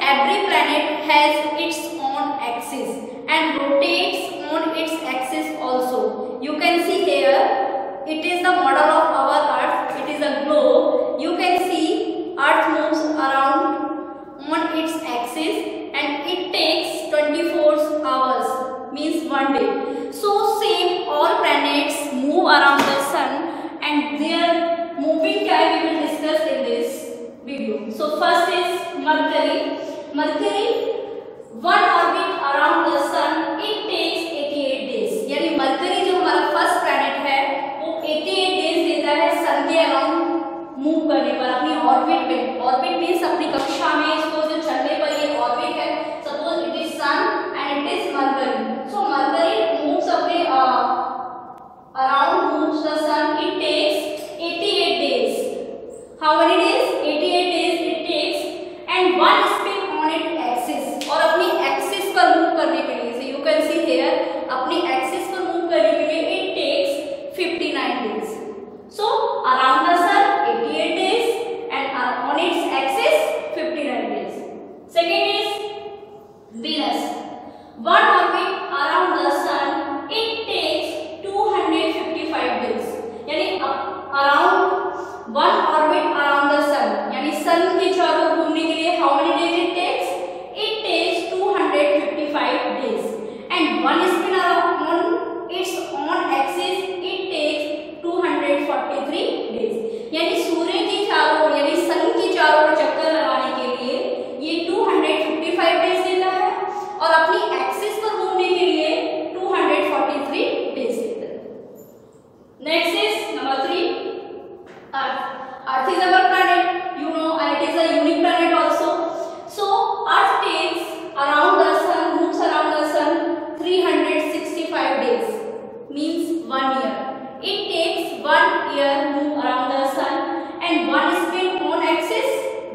every planet has its own axis and rotates on its axis also. You can see here, it is the model of our mercury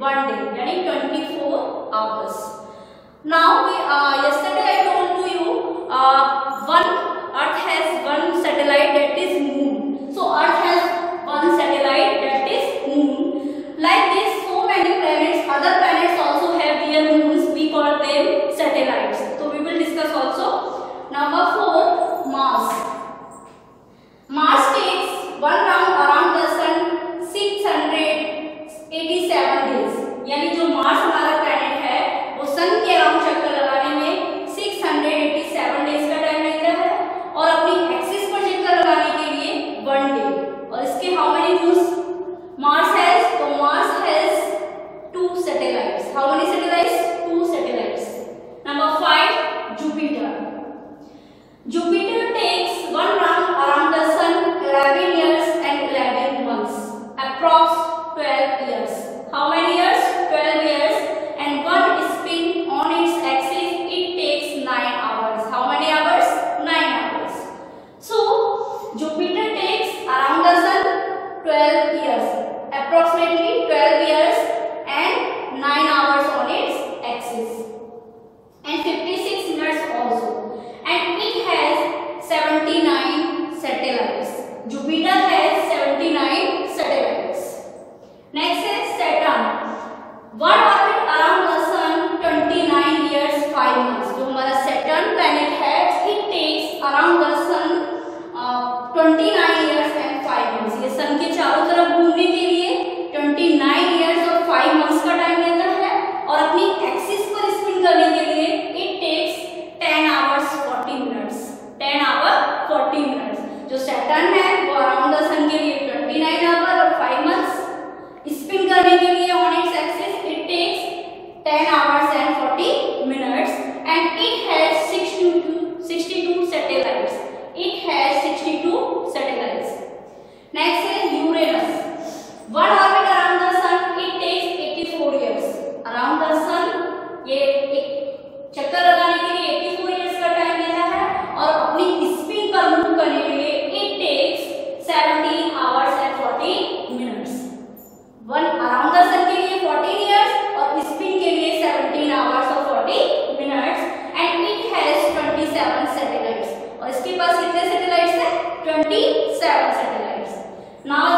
one day, meaning 24 hours. Now, we, uh, yesterday 12 years, approximately 12 years and 9 hours on its axis and 56 minutes also and it has 79 satellites. Jupiter has 79 satellites. Next is Saturn. What orbit around the sun 29 years 5 months. जो हमारा Saturn planet है, it takes around the 10 27 satellites. Now